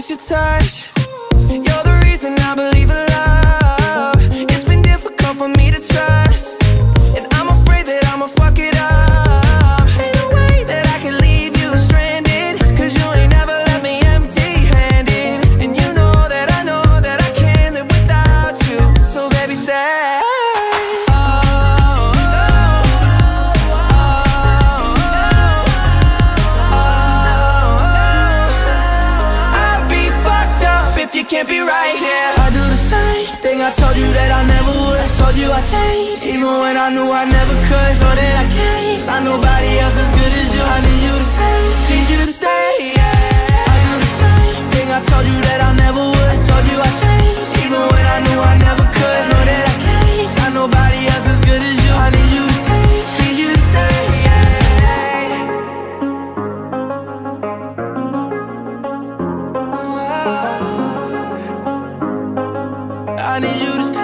miss your touch It can't be right here I do the same thing I told you that I never would I told you I'd change. Even when I knew I never could Thought that I can't find nobody else as good as you. I need you to stay.